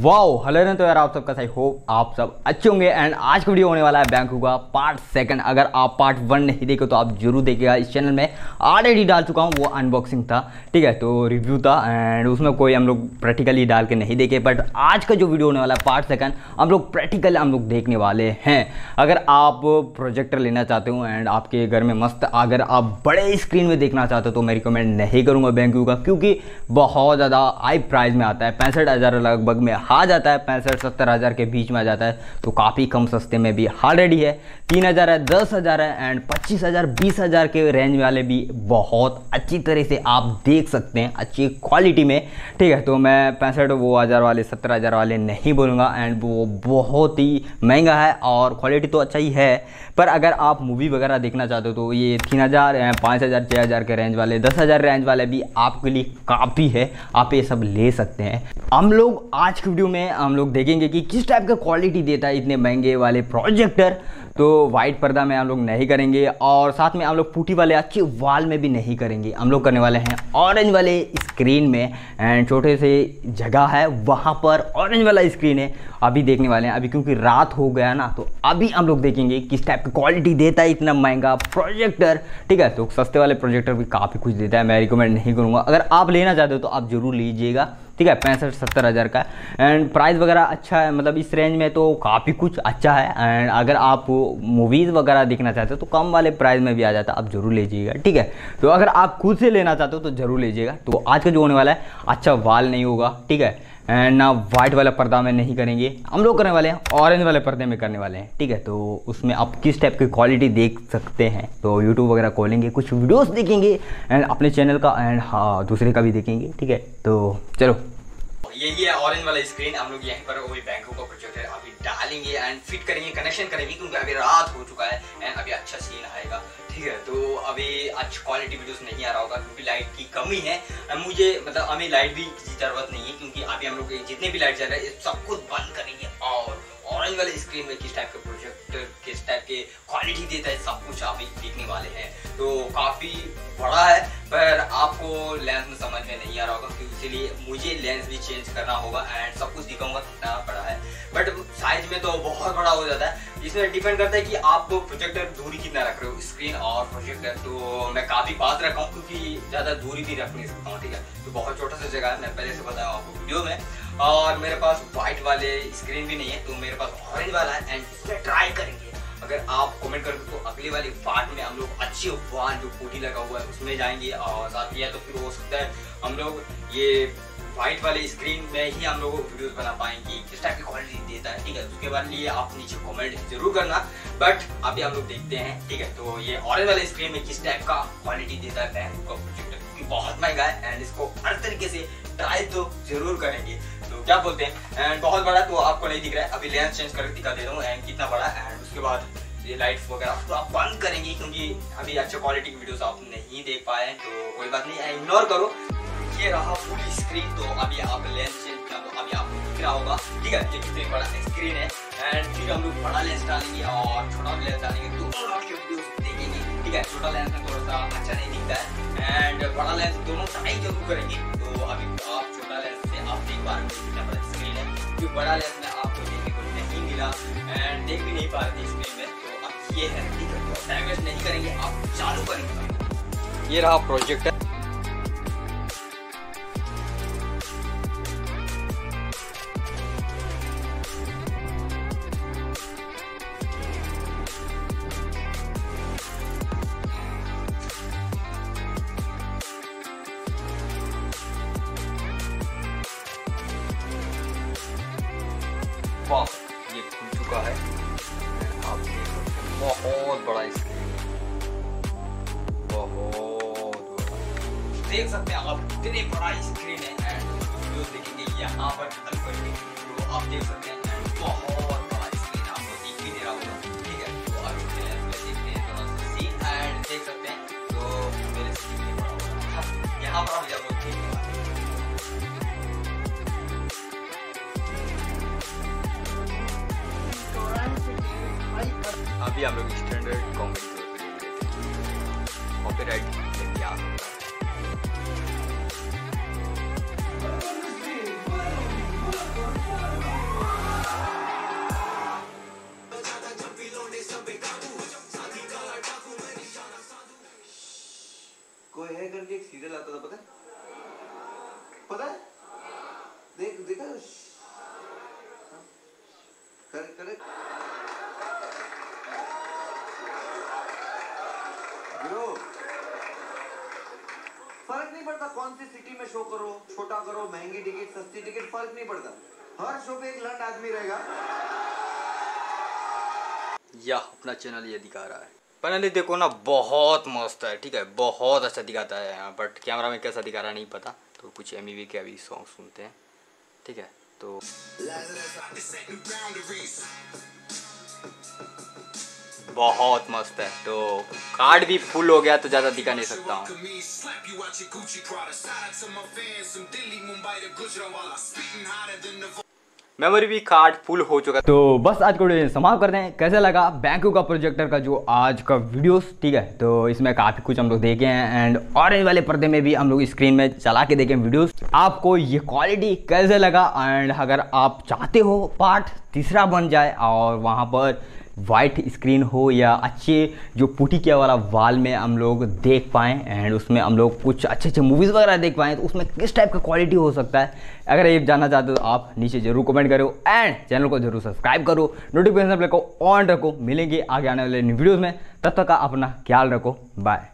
Wow hello ने तो यार, आप सबका सही होप आप सब अच्छे होंगे एंड आज का वीडियो होने वाला है बैंक का पार्ट सेकंड अगर आप पार्ट वन नहीं देखे तो आप ज़रूर देखिएगा, इस चैनल में ऑलरेडी डाल चुका हूँ, वो अनबॉक्सिंग था, ठीक है तो रिव्यू था एंड उसमें कोई हम लोग प्रैक्टिकली डाल के नहीं देखे बट आज का जो वीडियो होने वाला है पार्ट सेकंड हम लोग प्रैक्टिकल हम लोग देखने वाले हैं। अगर आप प्रोजेक्टर लेना चाहते हो एंड आपके घर में मस्त, अगर आप बड़े स्क्रीन में देखना चाहते हो तो मैं रिकमेंड नहीं करूँगा बैंक का क्योंकि बहुत ज़्यादा हाई प्राइस में आता है, पैंसठ लगभग में आ जाता है, पैंसठ, सत्तर हज़ार के बीच में आ जाता है तो काफ़ी कम सस्ते में भी ऑलरेडी है। तीन हज़ार है, दस हज़ार है एंड पच्चीस हज़ार, बीस हज़ार के रेंज वाले भी बहुत अच्छी तरह से आप देख सकते हैं, अच्छी क्वालिटी में। ठीक है तो मैं पैंसठ, वो हज़ार वाले, सत्तर हज़ार वाले नहीं बोलूँगा एंड वो बहुत ही महँगा है और क्वालिटी तो अच्छा ही है। पर अगर आप मूवी वगैरह देखना चाहते हो तो ये तीन हज़ार पाँच हज़ार छः हज़ार के रेंज वाले, दस हज़ार रेंज वाले भी आपके लिए काफ़ी है। आप ये सब ले सकते हैं। हम लोग आज की वीडियो में हम लोग देखेंगे कि किस टाइप का क्वालिटी देता है इतने महँगे वाले प्रोजेक्टर तो वाइट पर्दा में हम लोग नहीं करेंगे और साथ में हम लोग पुटी वाले अच्छे वाल में भी नहीं करेंगे। हम लोग करने वाले हैं ऑरेंज वाले स्क्रीन में एंड छोटे से जगह है, वहाँ पर ऑरेंज वाला स्क्रीन है। अभी देखने वाले हैं, अभी क्योंकि रात हो गया ना तो अभी हम लोग देखेंगे किस टाइप की क्वालिटी देता है इतना महँगा प्रोजेक्टर ठीक है तो सस्ते वाले प्रोजेक्टर भी काफ़ी कुछ देता है, मैं रिकमेंड नहीं करूँगा। अगर आप लेना चाहते हो तो आप ज़रूर लीजिएगा। ठीक है, पैंसठ, सत्तर हज़ार का। एंड प्राइस वगैरह अच्छा है मतलब इस रेंज में तो काफ़ी कुछ अच्छा है। एंड अगर आप मूवीज़ वगैरह देखना चाहते हो तो कम वाले प्राइस में भी आ जाता है, आप ज़रूर लीजिएगा, ठीक है? तो अगर आप खुद से लेना चाहते हो तो ज़रूर लीजिएगा। तो आज का जो होने वाला है अच्छा वाल नहीं होगा, ठीक है? एंड ना वाइट वाला पर्दा में नहीं करेंगे। हम लोग करने वाले हैं ऑरेंज वाले पर्दे में करने वाले हैं, ठीक है? तो उसमें आप किस टाइप की क्वालिटी देख सकते हैं? तो यूट्यूब वगैरह खोलेंगे, कुछ वीडियोस देखेंगे एंड अपने चैनल का एंड हाँ दूसरे का भी देखेंगे, ठीक है? तो चलो। यही है ऑरेंज वाला स्क्रीन हम लोग यहीं पर वही बैंकों का प्रोजेक्टर अभी डालेंगे एंड फिट करेंगे कनेक्शन करेंगे, क्योंकि अभी रात हो चुका है एंड अभी अच्छा सीन आएगा। ठीक है तो अभी अच्छी क्वालिटी वीडियोस नहीं आ रहा होगा, क्योंकि लाइट की कमी है। मुझे मतलब हमें लाइट भी की ज़रूरत नहीं है, क्योंकि अभी हम लोग जितने भी लाइट चल रहे हैं सब कुछ बंद करेंगे। और ऑरेंज वाले स्क्रीन में किस टाइप का प्रोजेक्टर किस टाइप के क्वालिटी देता है, सब कुछ अभी देखने वाले हैं। तो काफ़ी बड़ा है, पर आपको लेंस में समझ में नहीं आ रहा होगा क्योंकि इसीलिए मुझे लेंस भी चेंज करना होगा एंड सब कुछ दिखाऊँगा, कितना बड़ा है। बट साइज़ में तो बहुत बड़ा हो जाता है। इसमें डिपेंड करता है कि आप प्रोजेक्टर दूरी कितना रख रहे हो स्क्रीन और प्रोजेक्टर तो मैं काफ़ी पास रखा हूँ, क्योंकि ज़्यादा दूरी भी रख नहीं सकता हूँ, ठीक है। तो बहुत छोटा सा जगह है मैं पहले से बताया आपको वीडियो में। और मेरे पास व्हाइट वाले स्क्रीन भी नहीं है तो मेरे पास ऑरेंज वाला है एंड इसमें ट्राई करेंगे। अगर आप कमेंट करते तो अगले वाली पार्ट में हम लोग अच्छे वाल जो कोटी लगा हुआ है, उसमें जाएँगे, और साथ ही तो फिर हो सकता है हम लोग ये व्हाइट वाले स्क्रीन में ही हम लोग वीडियोस बना पाएँगे। किस टाइप की क्वालिटी देता है, ठीक है? उसके बाद लिए आप नीचे कमेंट ज़रूर करना बट अभी हम लोग देखते हैं, ठीक है? तो ये ऑरेंज वाले स्क्रीन में किस टाइप का क्वालिटी देता है बहुत महँगा है एंड इसको हर तरीके से ट्राई तो ज़रूर करेंगे। क्या बोलते हैं? एंड बहुत बड़ा तो आपको नहीं दिख रहा है। अभी लेंस चेंज करके दिखा दे रहा हूँ। एंड कितना बड़ा। एंड उसके बाद ये लाइट्स वगैरह। तो आप बंद करेंगे क्योंकि अभी अच्छे क्वालिटी की वीडियोस आप नहीं देख पाए तो कोई बात नहीं। इग्नोर करो। ये रहा फुल स्क्रीन तो अभी आप लेंस चेंज किया तो अभी आपको दिख रहा होगा। ठीक है? ये कितनी बड़ा स्क्रीन है। एंड फिर हम लोग बड़ा लेंस डालेंगे और छोटा लेंस डालेंगे। दोनों आपके वीडियोस देखेंगे। ठीक है? छोटा लेंस में थोड़ा सा अच्छा नहीं दिखता है। एंड बड़ा लेंस दोनों ट्राई ज़रूर करेंगे। तो अभी स्क्रीन है बड़ा लेंस में आपको देखने को नहीं मिला एंड देख भी नहीं पा रही स्क्रीन में तो अब ये है ठीक है नहीं करेंगे, आप चालू करेंगे। ये रहा वाह, ये खुल चुका है। आप हैं, बहुत बड़ा स्क्रीन बहुत देख सकते हैं आप, इतने बड़ा स्क्रीन है वीडियो देखेंगे, यहाँ पर खत्म करके तो आप देख सकते हैं बहुत बड़ा स्क्रीन आपको दिख भी दे रहा होगा। ठीक है तो अभी देखते हैं थोड़ा एंड देख सकते हैं तो मेरे स्क्रीन होगा यहाँ पर हम जब भी हम लोग स्टैंडर्ड कॉमन कॉपीराइट में कोई है करके एक सीरियल आता था, पता है? पता है? देख, देखा कर हाँ। कर। कौन सी सिटी में शो करो? छोटा करो महँगी टिकट सस्ती टिकट फ़र्क नहीं पड़ता। हर शो पे एक लंड आदमी रहेगा। या अपना चैनल ये दिखा रहा है। फाइनली देखो ना बहुत मस्त है ठीक है? बहुत अच्छा दिखाता है यहाँ बट कैमरा में कैसा दिखा रहा नहीं पता। तो कुछ एम के अभी सॉन्ग सुनते हैं ठीक है? तो बहुत मस्त है। तो कार्ड भी फुल हो गया तो ज़्यादा दिखा नहीं सकता हूँ। मेमोरी भी कार्ड फुल हो चुका तो बस आज को समाप्त करते हैं। कैसे लगा? बैंकों का प्रोजेक्टर का जो आज का वीडियोस ठीक है? तो इसमें काफ़ी कुछ हम लोग देखे हैं एंड ऑरेंज वाले पर्दे में भी हम लोग स्क्रीन में चला के देखें वीडियोस आपको ये क्वालिटी कैसे लगा? एंड अगर आप चाहते हो पार्ट तीसरा बन जाए और वहाँ पर वाइट स्क्रीन हो या अच्छे जो पुटी किया वाला वाल में हम लोग देख पाएँ एंड उसमें हम लोग कुछ अच्छे अच्छे मूवीज़ वगैरह देख पाएँ तो उसमें किस टाइप का क्वालिटी हो सकता है? अगर ये जानना चाहते हो तो आप नीचे ज़रूर कमेंट करो एंड चैनल को ज़रूर सब्सक्राइब करो। नोटिफिकेशन बेल को ऑन रखो। मिलेंगे आगे आने वाले वीडियोज़ में। तब तक का अपना ख्याल रखो। बाय